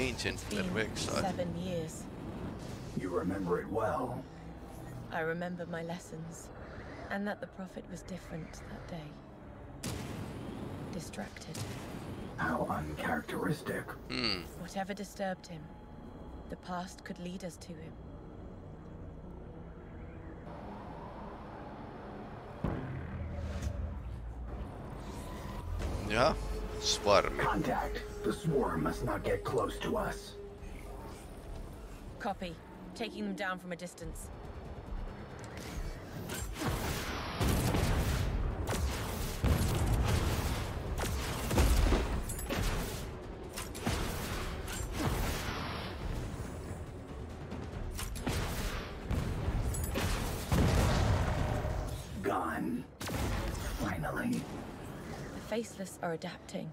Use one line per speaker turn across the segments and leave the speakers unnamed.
Ancient
Been
Verwexad.
seven years.
You remember it well.
I remember my lessons, and that the Prophet was different that day. Distracted.
How uncharacteristic.
Hmm.
Whatever disturbed him, the past could lead us to him.
Yeah, Ja, Svarmi.
Contact. The swarm must not get close to us.
Copy. Taking them down from a distance.
Gone. Finally.
The Faceless are adapting.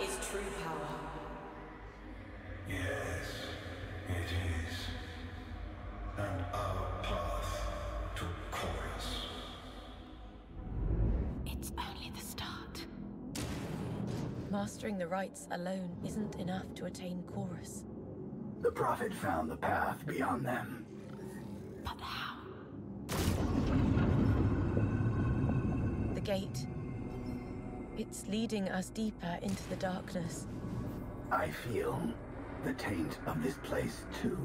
Is true power.
Yes, it is. And our path to Chorus.
It's only the start.
Mastering the rites alone isn't enough to attain chorus.
The Prophet found the path beyond them.
It's leading us deeper into the darkness.
I feel the taint of this place too.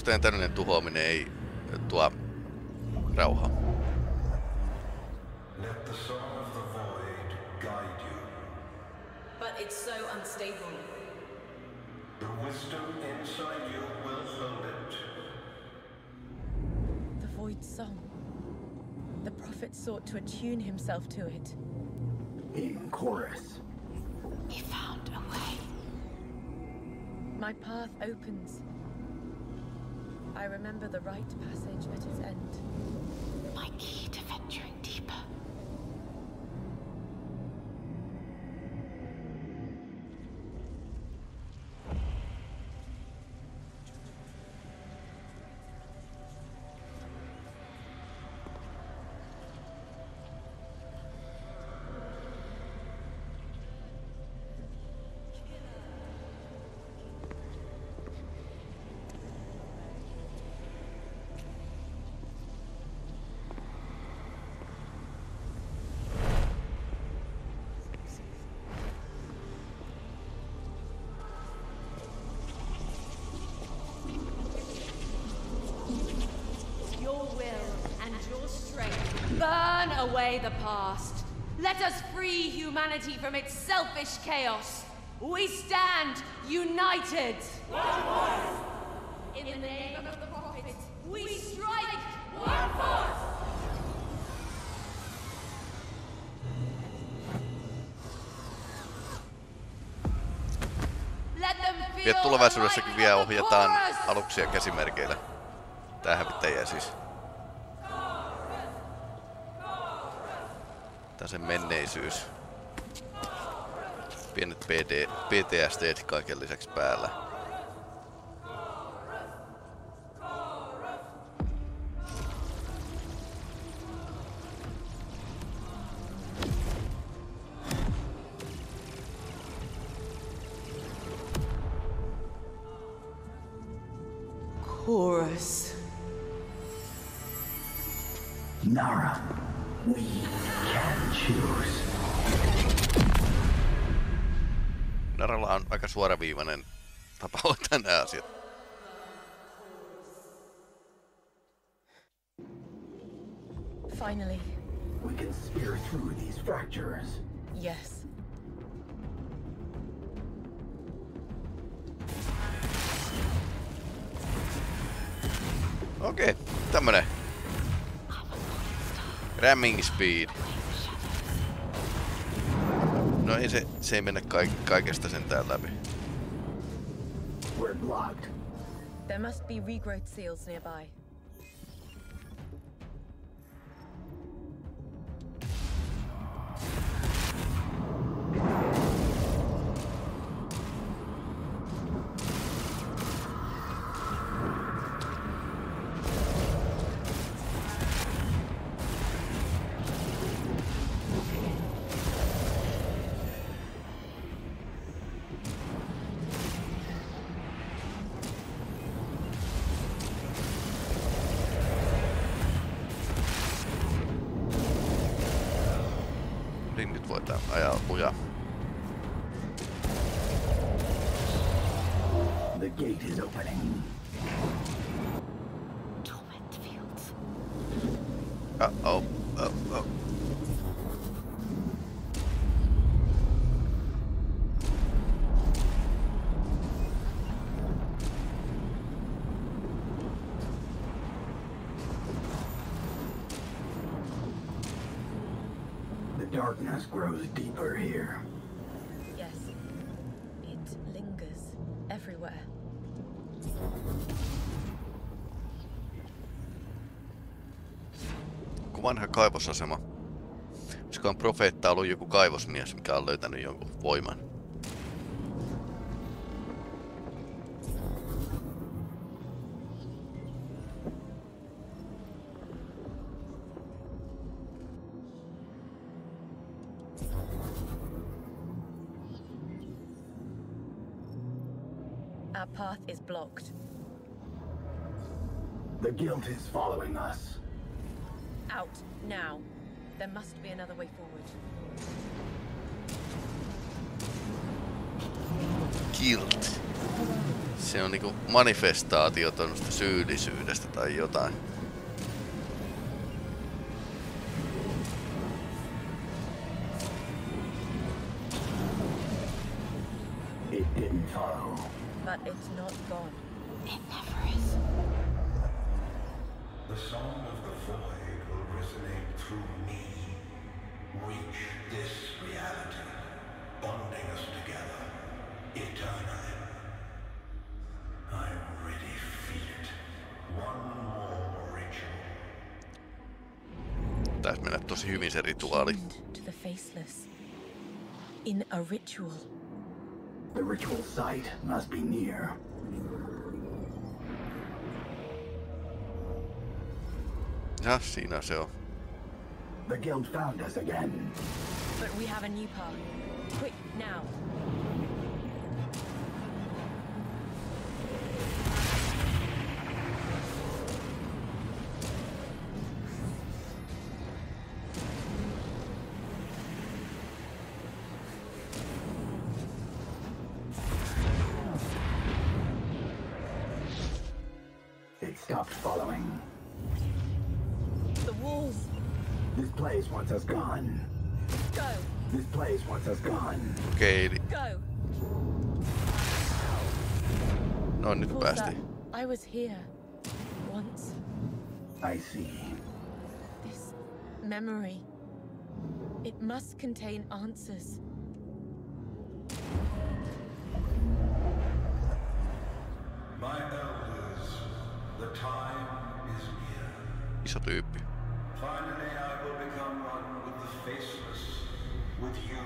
Vastustajan täydellinen tuhoaminen ei tuo rauhaa.
Let the song of the void guide you.
But it's so unstable.
The wisdom inside you will hold it.
The Void Song. The Prophet sought to attune himself to it.
In chorus.
He found a way.
My path opens. I remember the right passage at its end.
My key
away the past. Let us free humanity from its selfish chaos. We stand united. One voice. In the name of the Prophet, we strike one force. Let them feel
Ja
the
tulevaisuudessakin vielä ohjataan aluksia käsimerkeillä. Tää hävittäjiä siis. Tää se menneisyys. Pienet PD, PTSD kaiken lisäksi päällä.
Chorus.
Nara, we can choose.
Naralla on aika suoraviivainen tapa hoitaa nämä asiat.
Finally,
We can spear through these fractures.
yes.
Okei, tämmönen. Ramming speed. No ei se, se ei mene kaik, kaikesta sentään läpi.
We're blocked.
There must be regrowth seals nearby.
Voidaan ajaa lujaa.
The gate is opening. Grows deeper here.
Yes. It lingers everywhere.
Kun vanha kaivosasema. Olisikohan profeetta ollut joku kaivosmies, mikä on löytänyt jonkun voiman?
The guild is following us.
Out now. There must be another way forward.
Guilt. Se on niinku manifestaatio tuommoista syyllisyydestä tai jotain.
Reach this reality, bonding us together eternally. I already feel it. One more ritual.
Taisi mennä tosi hyvin se rituaali.
To the faceless. In a ritual.
The ritual site must be near.
Ja siinä se on.
The guilt found us again.
But we have a new path. Quick, now.
Gone.
Okei, eli
Go!
no nyt
Before that. I was here. Once.
I see.
This memory. It must contain answers.
My elders, the time is near.
Iso tyyppi.
Finally, I will become one with the faceless, with you,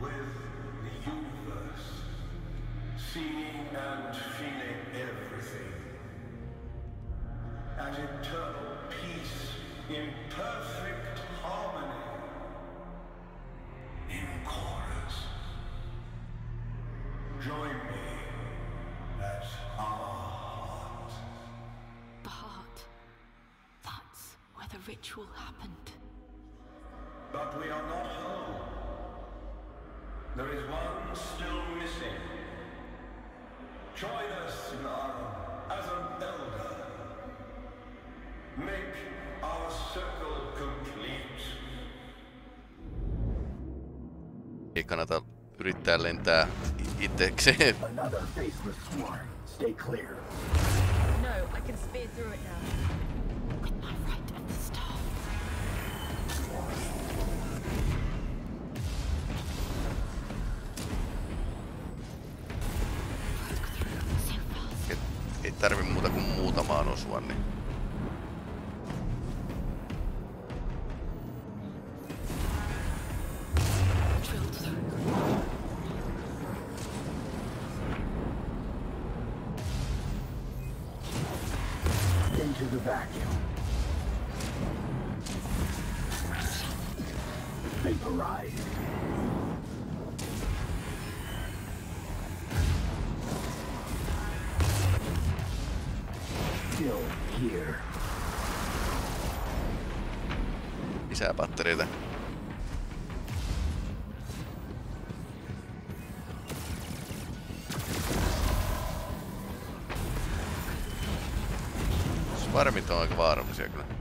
with the universe, seeing and feeling everything. At eternal peace, in perfect harmony, in chorus. Join me at our heart.
The heart. That's where the ritual happened.
But we are not whole. There is one still missing. Join us, Narum, as an elder. Make our circle complete.
Ei kannata yrittää lentää i- itsekseen.
Another faceless swarm. Stay clear.
No, I can spear through it now.
Tarvi muuta kuin muutamaan osua, niin
Still here.
lisää pattereita. Svarmit on aika vaarallisia kyllä.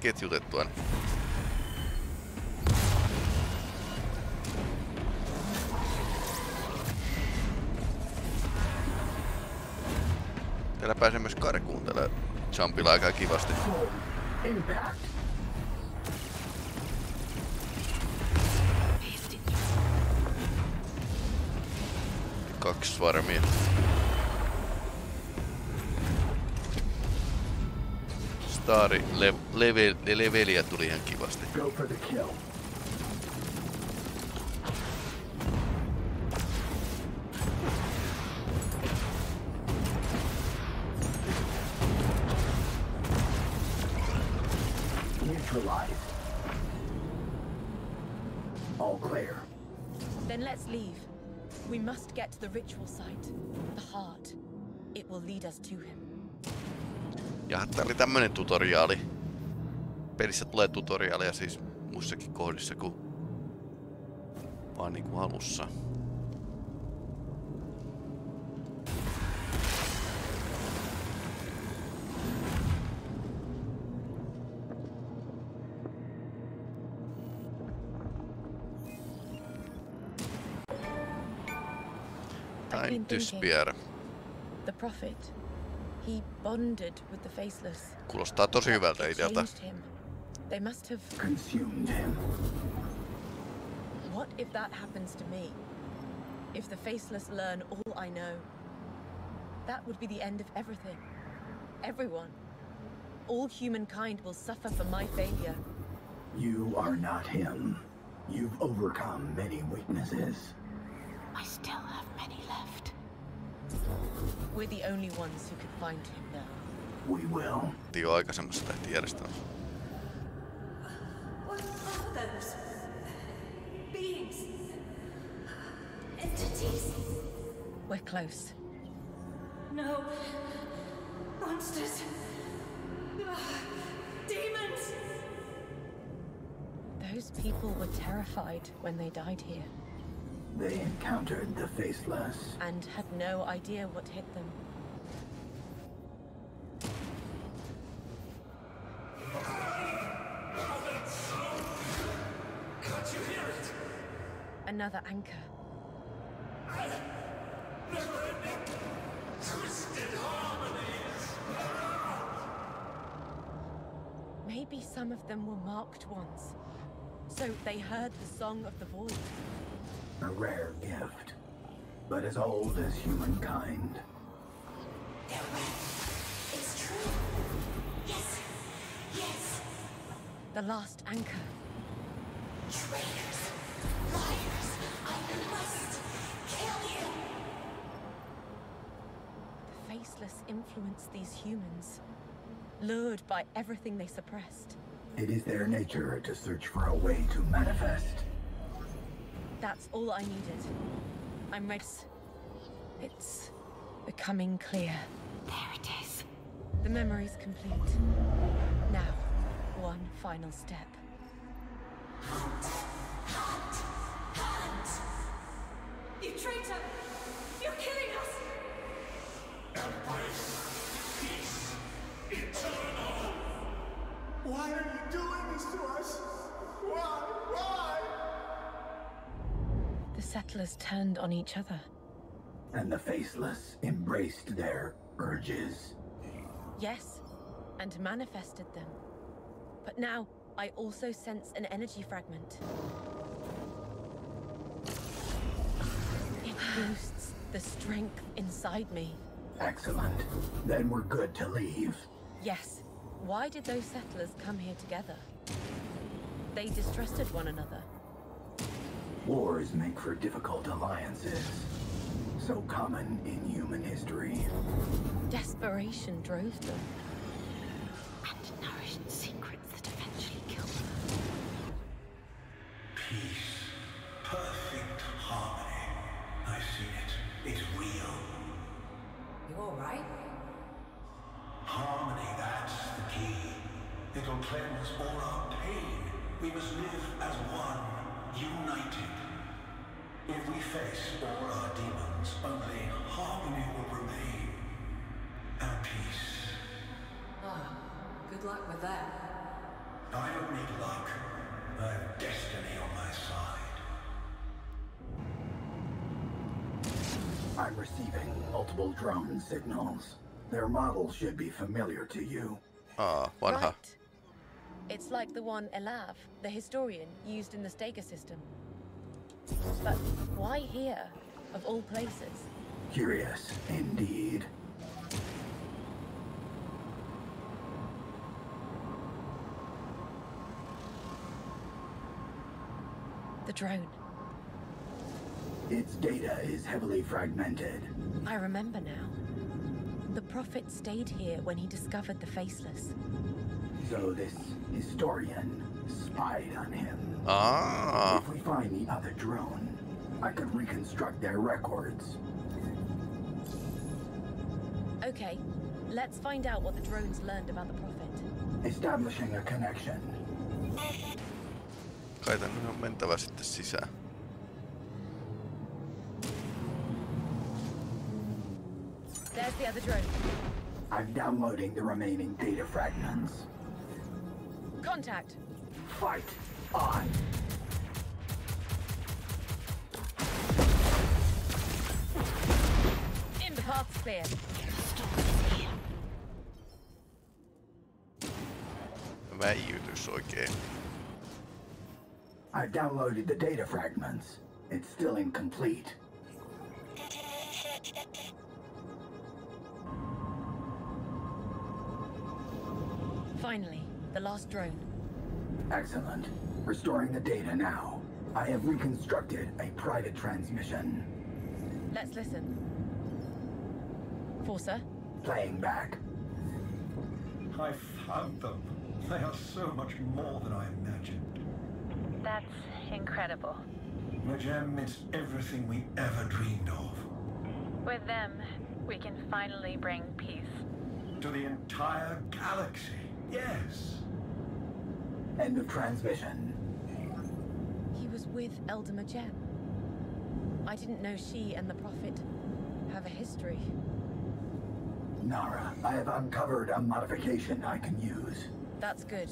Ketjutettua. niin Täällä pääsee myös karkuun tällä jumpilla aika kivasti.
Full
Stari le, level, leveliä tuli ihan kivasti.
Go for the kill. Neutralized. All clear.
Then let's leave. We must get to the ritual site. The heart. It will lead us to him.
Ja tää oli tämmönen tutoriaali. Pelissä tulee tutoriaalia siis muissakin kohdissa kuin vaan niinku alussa. Time to spear.
The prophet. He bonded with the faceless.
Kuulostaa tosi hyvältä
It
idealta.
changed. They must have.
Consumed him.
What if that happens to me? If the faceless learn all I know? That would be the end of everything. Everyone. All humankind will suffer for my failure.
You are not him. You've overcome many weaknesses.
I still have many left.
We're the only ones who can find him now.
We will.
jo aikaisemmassa tähtijärjestelmässä.
What are those? Beings? Entities?
We're close.
No. Monsters! Demons!
Those people were terrified when they died here
They encountered the Faceless.
and had no idea what hit them. Another anchor. Maybe some of them were marked ones. So they heard the song of the void.
A rare gift, but as old as humankind.
It's true. Yes. Yes.
The last anchor.
Traitors. Liars. I must kill you.
The faceless influence these humans, lured by everything they suppressed.
It is their nature to search for a way to manifest.
That's all I needed. I'm ready. It's becoming clear.
There it is.
The memory's complete. Now, one final step.
You traitor!
Settlers turned on each other.
And the Faceless embraced their urges.
Yes, and manifested them. But now, I also sense an energy fragment. It boosts the strength inside me.
Excellent. Then we're good to leave.
Yes. Why did those settlers come here together? They distrusted one another.
Wars make for difficult alliances. So common in human history.
Desperation drove them.
And nourished secrets that eventually killed them.
Peace. Perfect harmony. I've seen it. It's real.
You alright?
Harmony, that's the key. It'll cleanse all our pain. We must live as one, united. If we face all our demons, only harmony will remain. And peace.
Ah, good luck with that.
I don't need luck. I have destiny on my side.
I'm receiving multiple drone signals. Their models should be familiar to you.
Aa, vanha.
Right. It's like the one Elav, the historian, used in the Stega system. But why here, of all places?
Curious, indeed.
The drone.
Its data is heavily fragmented.
I remember now. The Prophet stayed here when he discovered the Faceless.
So this historian spied on him.
Ah.
If we find the other drone, I could reconstruct their records.
Okay, let's find out what the drones learned about the Prophet.
Establishing a connection.
kai tänne on mentävä sitten sisään.
There's the other drone.
I'm downloading the remaining data fragments.
Contact!
Fight on.
In the path's clear.
Storm is here.
Väijytys oikein.
I've downloaded the data fragments. It's still incomplete.
Finally, the last drone.
Excellent. Restoring the data now. I have reconstructed a private transmission.
Let's listen. Forsa,
Playing back.
I found them. They are so much more than I imagined.
That's incredible.
Majem, it's everything we ever dreamed of.
With them, we can finally bring peace.
To the entire galaxy. Yes.
End of transmission.
He was with Eldama Jem. I didn't know she and the Prophet have a history.
Nara, I have uncovered a modification I can use.
That's good.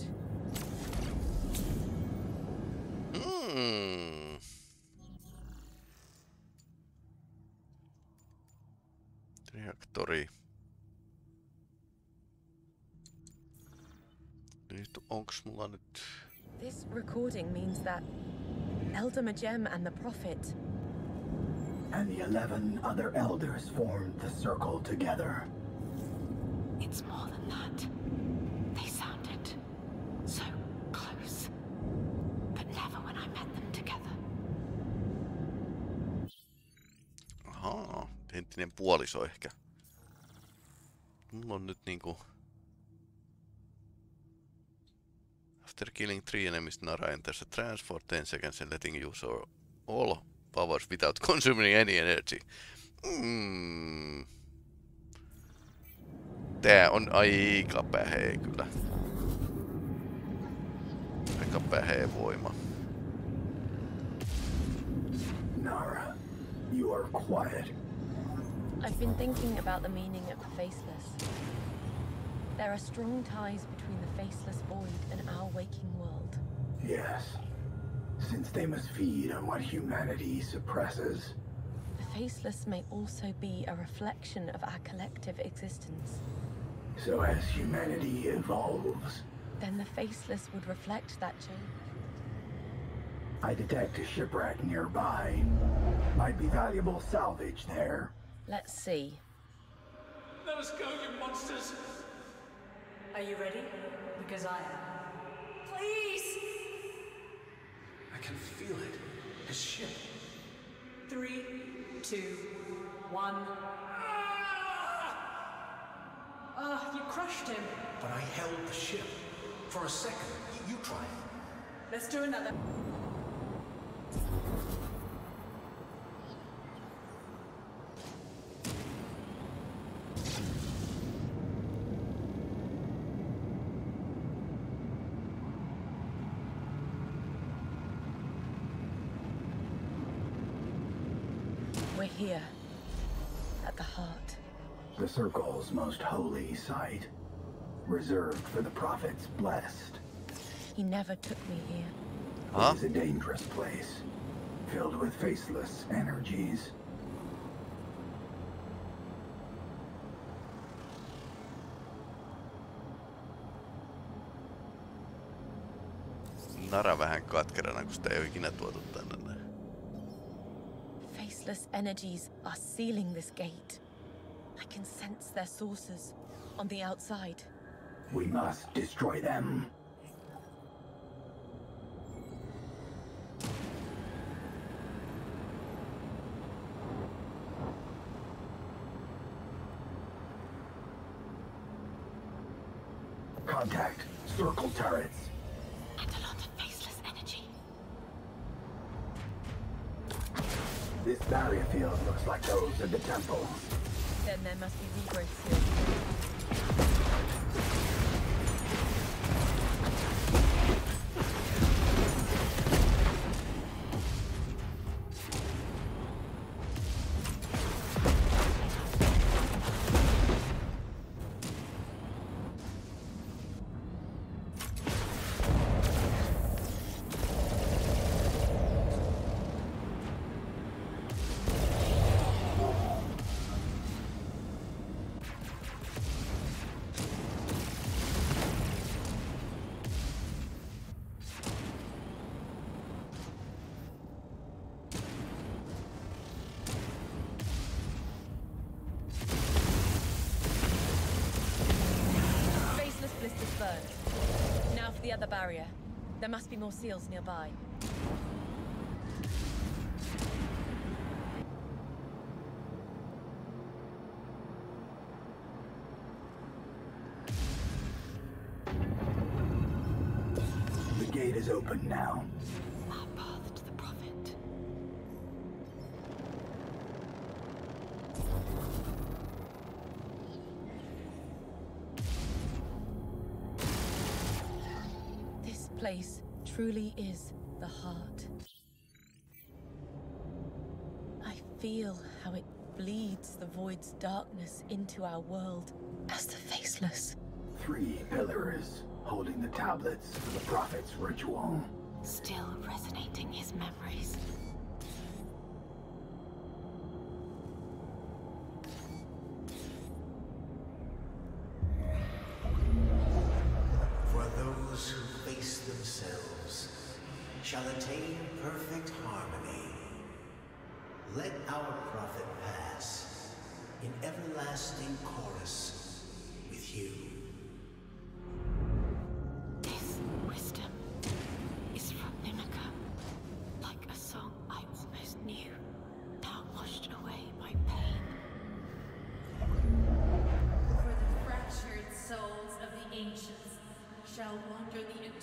Onks mulla.
This recording means that Elder Jem and the Prophet.
And the eleven other elders formed the circle together.
It's more than that. They sounded so close. But never when I met them together.
Ahaa, entinen puoliso ehkä. Mulla on nyt niinku... After killing three enemies, Nara enters a trance for 10 seconds and letting use her all powers without consuming any energy. Mm. Tää on aika päheä kyllä. Aika päheä voima.
Nara, you are quiet.
I've been thinking about the meaning of the faceless. There are strong ties between the faceless void and our waking world.
Yes. Since they must feed on what humanity suppresses.
The faceless may also be a reflection of our collective existence.
So as humanity evolves,
Then the faceless would reflect that change.
I detect a shipwreck nearby. Might be valuable salvage there.
Let's see.
Let us go, you monsters!
Are you ready? Because I am.
Please! I can feel it. His ship.
Three, two, one. Ah, you crushed him.
But I held the ship. For a second. Y- you try it.
Let's do another.
We're here. At the heart.
The circle's most holy site. Reserved for the prophets blessed.
He never took me here.
Huh?
It is a dangerous place. Filled with faceless energies.
Nara vähän katkerana, kun sitä ei ole ikinä tuotu tänne.
Faceless energies are sealing this gate. I can sense their sources on the outside.
We must destroy them.
Must be regrowth here. Barrier. There must be more seals nearby.
The gate is open now.
Truly is the heart. I feel how it bleeds the void's darkness into our world as the faceless.
Three pillars holding the tablets for the Prophet's ritual.
Still resonating his memories.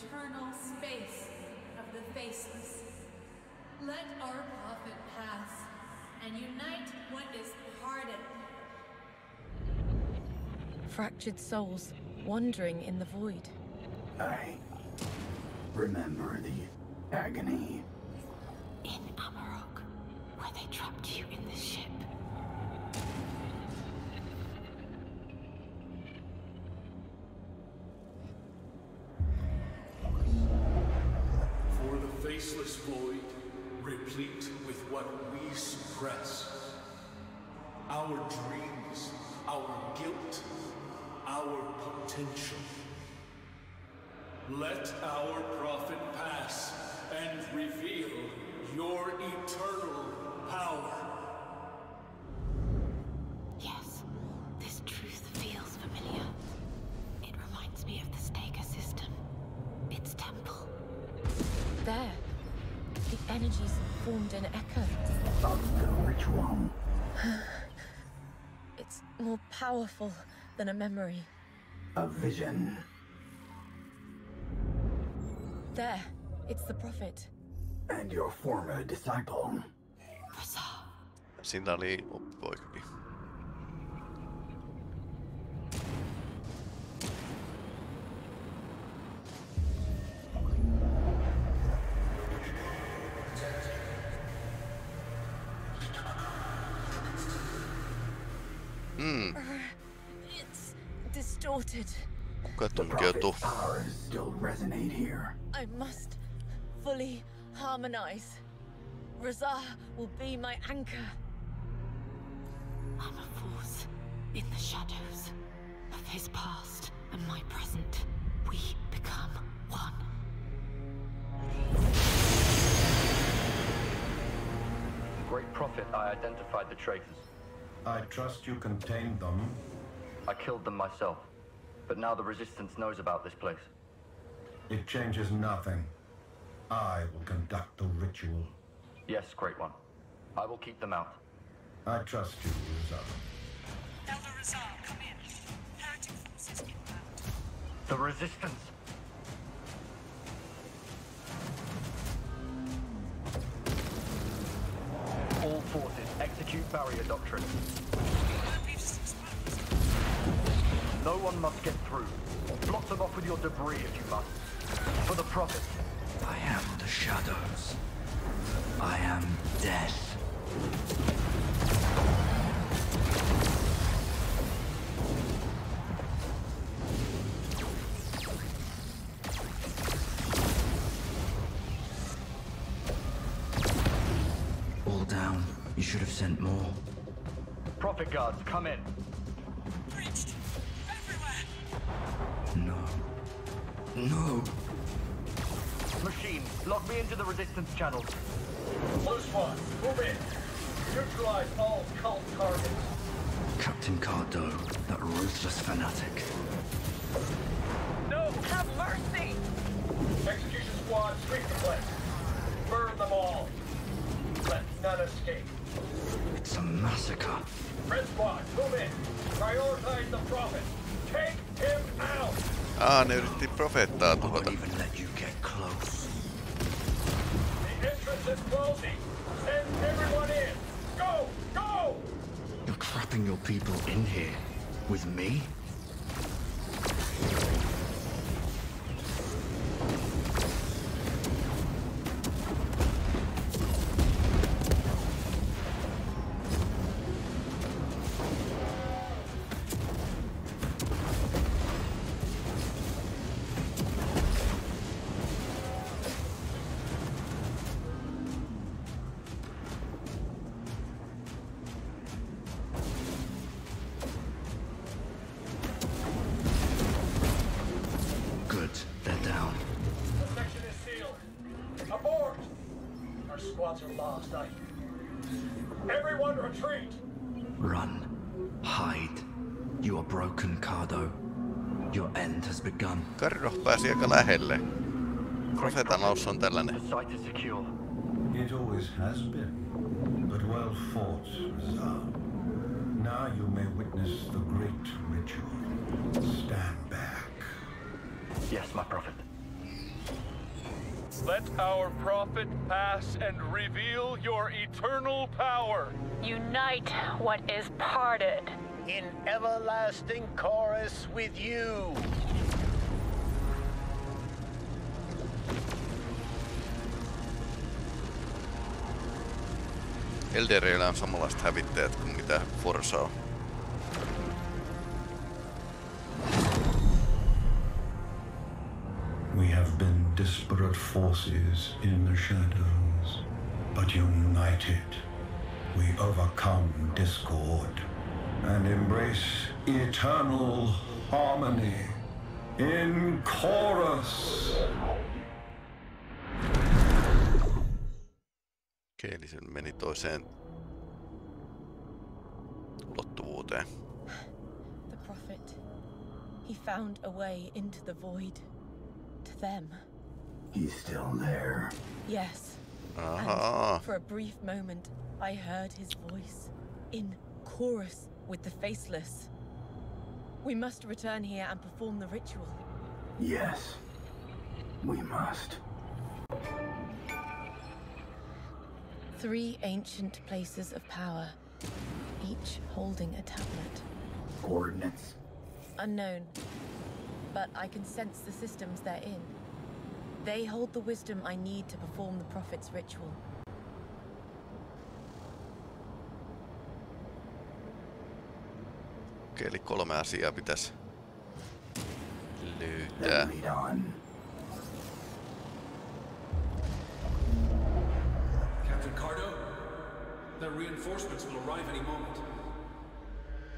Eternal space of the faceless. Let our prophet pass and unite what is parted.
Fractured souls wandering in the void.
I remember the agony.
In Amarok,
potential. Let our prophet pass and reveal your eternal power.
Yes, this truth feels familiar. It reminds me of the Stega system. Its temple.
There. The energies formed an echo.
Of the ritual.
It's more powerful than a memory.
A vision.
There. It's the prophet.
And your former disciple.
Siinä oli oppipoikakin.
Here.
I must fully harmonize. Razar will be my anchor.
I'm a force in the shadows of his past and my present. We become one.
Great Prophet, I identified the traitors.
I trust you contained them.
I killed them myself. But now the Resistance knows about this place.
It changes nothing. I will conduct the ritual.
Yes, Great One. I will keep them out.
I trust you, Rizal.
Elder Razar, come in. Heretic forces inbound.
The Resistance! All forces, execute barrier doctrine. No one must get through. Block them off with your debris if you must. For the Prophet.
I am the shadows. I am death. All down. You should have sent more.
Prophet guards, come in.
Breached. Everywhere.
No. No.
Machine, lock me into the Resistance channels.
Close one. Move in. Neutralize all cult targets.
Captain Cardo, that ruthless fanatic.
No! Have mercy! Execution squad, sweep the place. Burn them all. Let none escape.
It's a massacre.
Red squad, move in. Prioritize the prophet. Take him out!
Ah, ne yritti profeettaa tuhota.
even let you get close.
The entrance is closing. Send everyone in. Go! Go!
You're trapping your people in here. With me?
Our squads are lost. I... Everyone retreat!
Run. Hide. You are broken, Cardo. Your end has begun.
Cardo pääsi aika lähelle. Profetanaus on tällainen.
Site is secure.
It always has been. But well fought, Rizal. Now you may witness the great ritual. Stand back.
Yes, my prophet.
Let our prophet pass and reveal your eternal power.
Unite what is parted.
In everlasting chorus with you.
Eldereillä on samanlaiset hävittäjät kuin mitä Forsa on.
Disparate forces in the shadows, but united, we overcome discord and embrace eternal harmony in chorus.
Okei, eli se meni toiseen ulottuvuuteen.
The prophet. He found a way into the void. To them.
He's still there.
Yes.
Aha.
And uh-huh. for a brief moment, I heard his voice. In chorus with the faceless. We must return here and perform the ritual.
Yes. We must.
Three ancient places of power, each holding a tablet.
Coordinates?
Unknown. But I can sense the systems they're in. They hold the wisdom I need to perform the Prophet's ritual.
Okei, eli kolme asiaa pitäisi löytää.
Then.
Captain Cardo? The reinforcements will arrive any moment.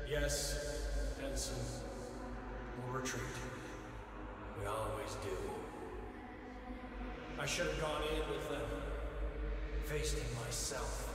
Yes, Ensign. We'll retreat. We always do. I should have gone in with them. Him myself.